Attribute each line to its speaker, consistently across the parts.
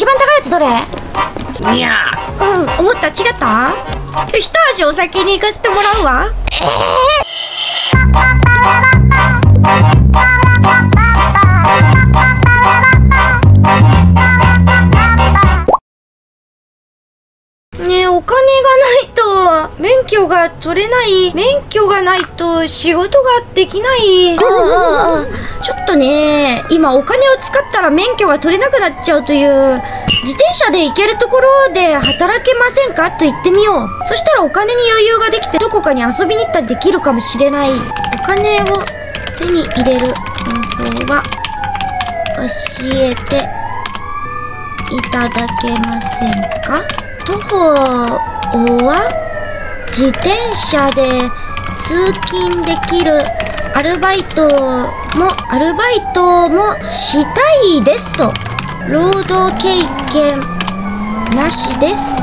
Speaker 1: 一番高いやつどれ？
Speaker 2: いや。
Speaker 1: うん。思った？違った？一足お先に行かせてもらうわ。ねえお金がないと免許が取れない。免許がないと仕事ができない。ちょっとね今お金を使ったら免許が取れなくなっちゃうという自転車で行けるところで働けませんかと言ってみよう。そしたらお金に余裕ができてどこかに遊びに行ったりできるかもしれない。お金を手に入れる。方法は教えていただけませんか？徒歩は自転車で通勤できるアルバイトもアルバイトもしたいですと労働経験なしです。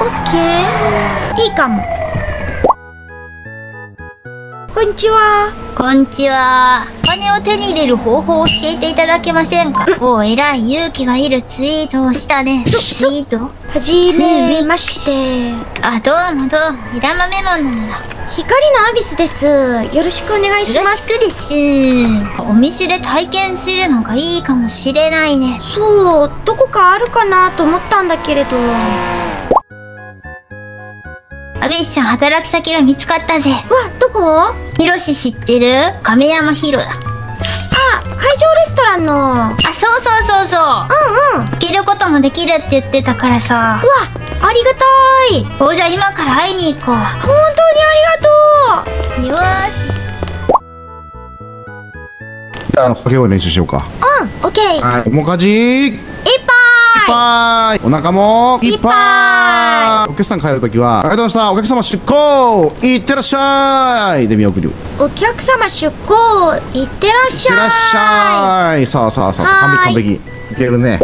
Speaker 1: OK いいかも。こんにちは
Speaker 3: こんにちは。お金を手に入れる方法を教えていただけませんか？おう、偉い勇気がいるツイートをしたね。ツイート？
Speaker 1: はじめまして
Speaker 3: あ、どうもどうも。ミラマメモンなんだ。
Speaker 1: 光のアビスですよろしくお願いし
Speaker 3: よろ
Speaker 1: ます
Speaker 3: しくです。お店で体験するのがいいかもしれないね。
Speaker 1: そうどこかあるかなと思ったんだけれど
Speaker 3: アビスちゃん働き先が見つかったぜ。
Speaker 1: わどこ？
Speaker 3: ヒロシ知ってる？亀山ヒロだ。
Speaker 1: あ会場レストランのうん
Speaker 3: あ、そうそうそうそう。
Speaker 1: うんうわ
Speaker 3: 行けることもできるって言ってたからさ。
Speaker 1: ありがたい
Speaker 3: おうじゃあ今から会いに行こ
Speaker 1: 本当にありがとう
Speaker 3: う。よーし。
Speaker 4: じゃああの掛け声練習しようか
Speaker 1: うんオッケーいっ
Speaker 4: はいもかじいっ
Speaker 1: ぱ
Speaker 4: ぱい。お腹もいっ
Speaker 1: いっぱ
Speaker 4: ぱい。お客さん帰るときはありがとうございましたお客様出航いってらっしゃいで見送るいっ
Speaker 1: いお客様出航いってらっしてゃい。
Speaker 4: らっしゃい。さあさあさあ
Speaker 1: はーい。
Speaker 4: 完璧完璧。いけるね。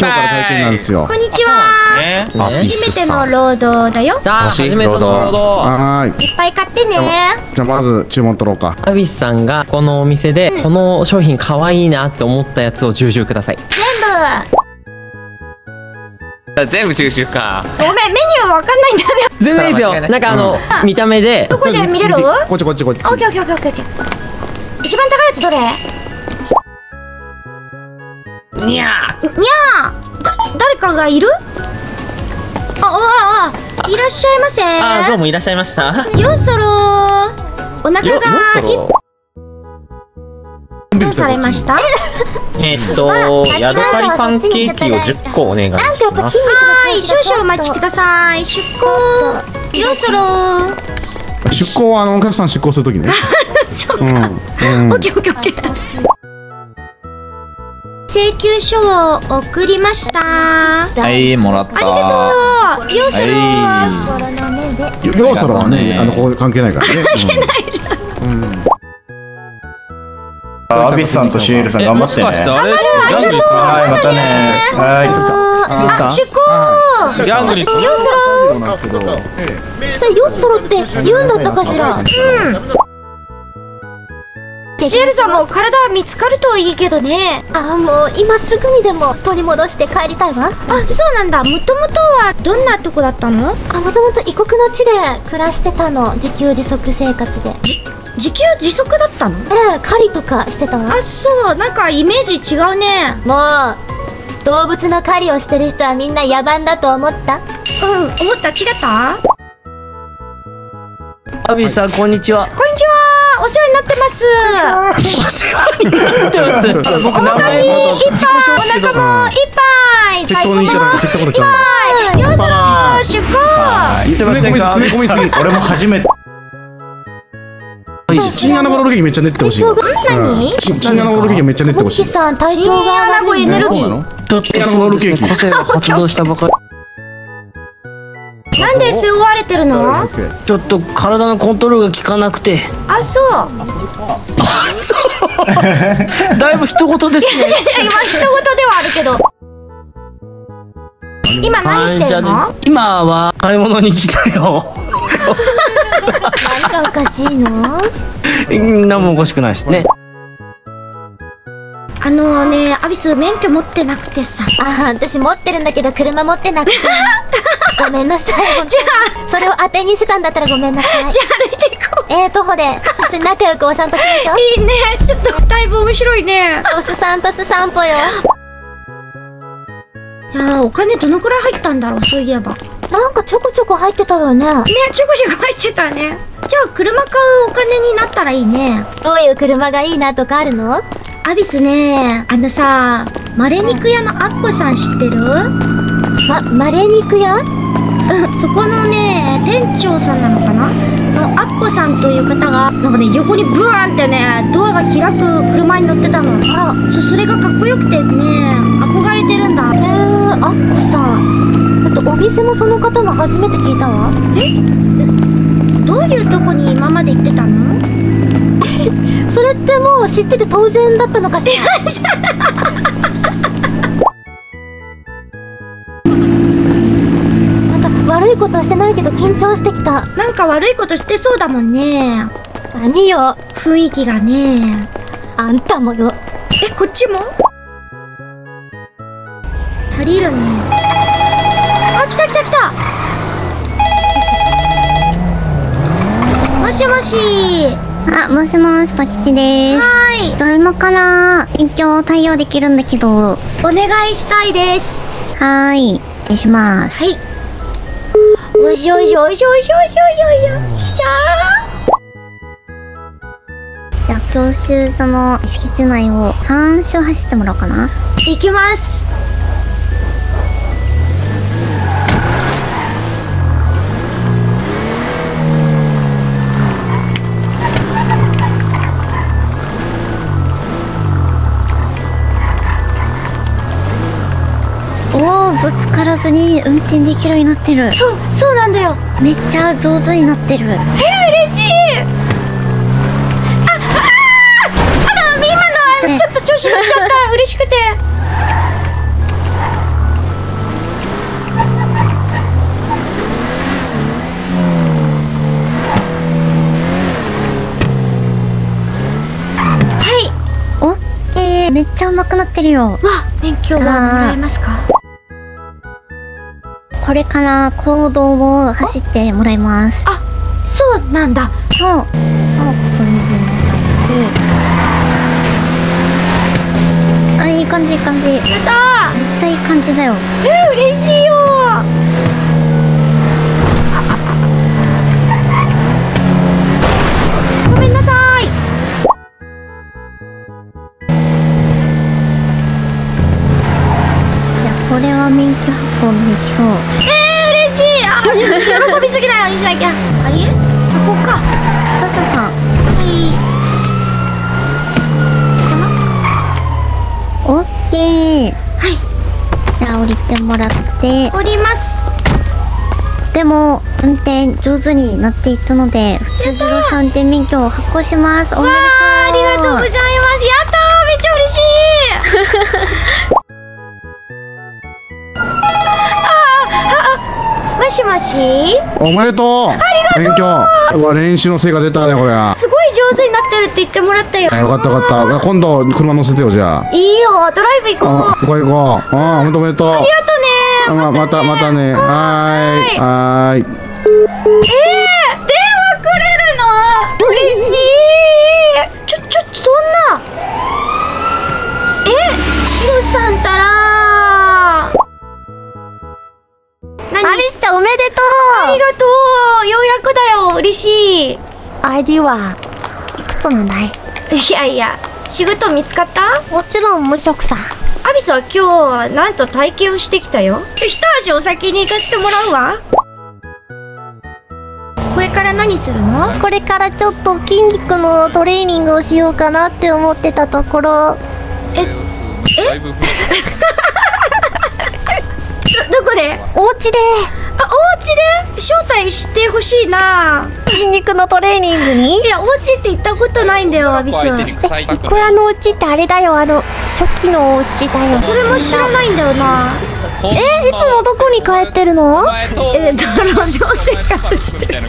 Speaker 4: 今日から体験なんですよ。
Speaker 1: こんにちは。
Speaker 2: ね。
Speaker 1: 初めての労働だよ。
Speaker 2: じゃあ初めての労働。
Speaker 4: はーい。
Speaker 1: いっぱい買ってね。
Speaker 4: じゃあまず注文取ろうか。
Speaker 2: アビスさんがこのお店でこの商品可愛いなって思ったやつを重々ください。
Speaker 1: 全
Speaker 5: 全部収集か。
Speaker 1: 部ごめんメニューわかんないんだよね。
Speaker 2: 全然いいですよ。
Speaker 5: な
Speaker 2: んかあの見た目で。
Speaker 1: どこで見れる？
Speaker 4: こっちこっちこっち。
Speaker 1: オッケーオッケーオッケー。一番高いやつどれ？に
Speaker 5: にゃ
Speaker 1: ゃー。だ誰かがいる？あああいらっしゃいませ。
Speaker 2: あどうもいらっしゃいました。
Speaker 1: よそろお腹
Speaker 2: よ
Speaker 1: がいっ
Speaker 2: よ
Speaker 1: どうされました？は
Speaker 5: えっとヤドカリパンケーキを10個お願いします。
Speaker 1: ーい少々お待ちください。出航よそろ
Speaker 4: 出航はあのお客さん出航するときね
Speaker 1: そう
Speaker 4: うんうん
Speaker 1: オッケーオッケーオッケー請求書を送りましたあ
Speaker 5: はいもらった
Speaker 1: りがとうよそろ
Speaker 5: は
Speaker 4: よそろはねあのここ関係ないからね関係ない
Speaker 6: アビスさんとシエルさん頑張ってね。
Speaker 5: えもしかしてあれ？
Speaker 6: ジャングリスはい、またね。はい。
Speaker 1: あ出航
Speaker 5: ギャングリス。
Speaker 1: よそろ
Speaker 4: なんですけど
Speaker 1: それよそろって言うんだったかしら。うん。シエルさんも体見つかるといいけどね。
Speaker 7: あもう今すぐにでも取り戻して帰りたいわ。
Speaker 1: あそうなんだ。もともとはどんなとこだったの？
Speaker 7: あもともと異国の地で暮らしてたの。自給自足生活で
Speaker 1: 自給自足だったの？
Speaker 7: ええ狩りとかしてたわ。
Speaker 1: あそうなんかイメージ違うね。
Speaker 7: もう動物の狩りをしてる人はみんな野蛮だと思った？
Speaker 1: うん思った。違った
Speaker 2: アビスさんこんにちは。
Speaker 1: こんにちは。お世話になってます。
Speaker 2: 僕名前
Speaker 1: いっぱいお腹もいっぱい。
Speaker 4: 適当に言っちゃダメ適当なこと言っちゃダメ。
Speaker 1: よそろ出航
Speaker 4: 詰め込みすぎ詰め込みす。ぎ
Speaker 6: 俺も初めて。
Speaker 4: チンアナゴロールケめっちゃ練ってほしいの？
Speaker 1: 何
Speaker 4: チンチンアナゴロールケめっちゃ練ってほしい
Speaker 7: さん体調が
Speaker 1: アナゴエネルギー
Speaker 4: そうなの
Speaker 2: ちょっと
Speaker 4: チンアナゴロールケー。キ
Speaker 2: 個性が発動したばかり。
Speaker 1: なんで背負われてるの？
Speaker 2: ちょっと体のコントロールが効かなくて。
Speaker 1: あそう。
Speaker 2: だいぶ一言ですね。
Speaker 1: いや今一言ではあるけど。今何してるの？
Speaker 2: 今は買い物に来たよ
Speaker 7: かしいの？
Speaker 2: 何もおかしくないですね
Speaker 1: あのねアビス免許持ってなくてさ
Speaker 7: ああ、私持ってるんだけど車持ってなくて。ごめんなさい。じゃあ、それを当てにしてたんだったらごめんなさい。
Speaker 1: じゃあ歩いていこう
Speaker 7: えー、徒歩で一緒に仲良くお散歩しましょう。
Speaker 1: いいねちょっとだいぶ面白いね
Speaker 7: トスさんトス散歩よ。
Speaker 1: いやーお金どのくらい入ったんだろうそういえばね
Speaker 7: なんかちょこちょこ入ってたよね。
Speaker 1: ちょこちょこ入ってたねじゃあ車買うお金になったらいいね。
Speaker 7: どういう車がいいなとかあるの？
Speaker 1: アビスねあのさマレ肉屋のアッコさん知ってる？
Speaker 7: ま、マレ肉屋？
Speaker 1: うんそこのね店長さんなのかな？のアッコさんという方がなんかね横にブワーンってねドアが開く車に乗ってたの。あら。そそれがかっこよくてね憧れてるんだ。
Speaker 7: えー、アッコさん。あと、お店もその方の初めて聞いたわ。
Speaker 1: どういうとこに今まで行ってたの？
Speaker 7: それってもう知ってて当然だったのかしら？なんか悪いことはしてないけど緊張してきた。
Speaker 1: なんか悪いことしてそうだもんね。
Speaker 7: 何よ？
Speaker 1: 雰囲気がね。
Speaker 7: あんたもよ。
Speaker 1: えこっちも？足りるね。あ来た来た来たもしもし。
Speaker 8: あ、もしもし、パキチです。
Speaker 1: はーい
Speaker 8: と今から勉強対応できるんだけど、は
Speaker 1: お願いしたいです。
Speaker 8: ーい、お願いします。
Speaker 1: はい。おいしょいしょいしょいしょいしょいしょいし
Speaker 8: じゃあ、教習所の敷地内を3周走ってもらおうかな。
Speaker 1: ょ行きます
Speaker 8: からずに運転できるようになってる。
Speaker 1: そうそうなんだよ。
Speaker 8: めっちゃ上手になってる。
Speaker 1: え嬉しい。あああら今のはちょっと調子乗っちゃった。嬉しくて。
Speaker 8: めっちゃ上手くなってるよ。
Speaker 1: わ免許はもらえますか？
Speaker 8: これから行動を走ってもらいます。
Speaker 1: あそうなんだ
Speaker 8: そう。あ、ここ右曲がって。あ、いい感じ、いい感じ。めっ
Speaker 1: やった
Speaker 8: ちゃいい感じだよ。
Speaker 1: ーえ嬉しい
Speaker 8: これは免許発行できそう。
Speaker 1: えー、嬉しい。あ喜びすぎないようにしなきゃ。あれここか。
Speaker 8: そうそうそう。
Speaker 1: はい。
Speaker 8: オッケー。
Speaker 1: はい。
Speaker 8: じゃあ降りてもらって、
Speaker 1: 降ります。
Speaker 8: とても運転上手になっていったので、普通自動車運転免許を発行します。おめでとう。
Speaker 1: ありがとうございます。やったー。めっちゃ嬉しいもしもし？
Speaker 4: おめでとう。勉強。うわ練習の成果出たねこれ。は
Speaker 1: すごい上手になってるって言ってもらったよ。
Speaker 4: あよかったよかった。あ今度車乗せてよじゃあ。
Speaker 1: いいよ。ドライブ行こう。
Speaker 4: あ行こう行こう。あほんとおめでとう。
Speaker 1: ありがとね。
Speaker 4: ままたまたね。はーい。はーい
Speaker 1: 何？
Speaker 7: アリスちゃんおめでと
Speaker 1: ありがとう。ようやくだよ。嬉しい。
Speaker 7: う !ID はいくつなんだい？
Speaker 1: いやいや仕事見つかった？
Speaker 7: もちろん無職さ。
Speaker 1: アビスは今日はなんと体験をしてきたよ。一足お先に行かせてもらうわ。これから何するの？
Speaker 7: これからちょっと筋肉のトレーニングをしようかなって思ってたところ、
Speaker 1: どどこで？
Speaker 7: お家で。
Speaker 1: あお家で？招待してほしいな。
Speaker 7: 筋肉のトレーニングに？
Speaker 1: いやお家って行ったことないんだよアビス。
Speaker 7: え、イクラのお家ってあれだよ、あの、初期のお家だよ。
Speaker 1: それも知らないんだよな。
Speaker 7: え、いつもどこに帰ってるの？
Speaker 1: えー、路上生活してる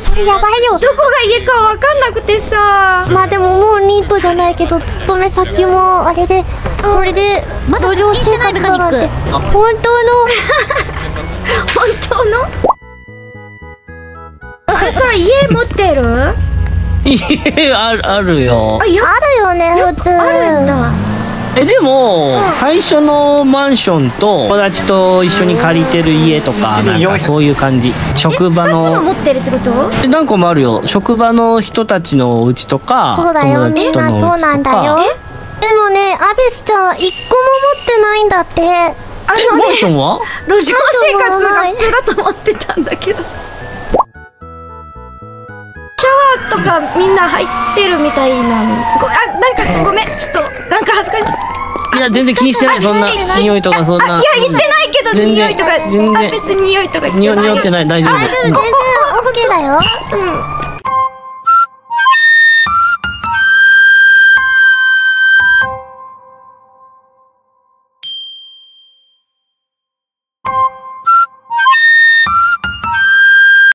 Speaker 7: と
Speaker 9: とそれやばいよ。
Speaker 1: どこが家かわかんなくてさ。
Speaker 9: まあでももうニートじゃないけど勤め先もあれでそれで
Speaker 7: まだ
Speaker 9: 路上生活だなんて本当の？
Speaker 1: 本当の？あさ家持ってる？
Speaker 10: いやあるあるよ。
Speaker 1: あ
Speaker 9: るよね普通。
Speaker 1: あるんだ
Speaker 10: えでも最初のマンションと友達と一緒に借りてる家とかなんかそういう感じ。職場
Speaker 1: 2つも
Speaker 10: の
Speaker 1: 持ってるってこと？
Speaker 10: え何個もあるよ。職場の人たちのお家とか
Speaker 9: そうだよ。みん
Speaker 10: 友達とのお
Speaker 9: なそうなんだよ。
Speaker 10: か
Speaker 9: でもねアビスちゃんは一個も持ってないんだって。
Speaker 1: あ
Speaker 10: えマンションは？
Speaker 1: 路上生活が普通だと思ってたんだけど。シャワーとかみんな入ってるみたいなん。ごあなんかごめん。ちょっとなんか恥ずかしい。
Speaker 10: いや全然気にしてない。そんな匂いとかそんな。い
Speaker 1: あや言ってないけど
Speaker 10: 全然。
Speaker 1: 匂いとか。
Speaker 10: 全然。
Speaker 1: あ別に匂いとか
Speaker 10: 匂匂ってない。大丈夫。
Speaker 9: 大丈夫全然。オッケーだよ。
Speaker 1: うん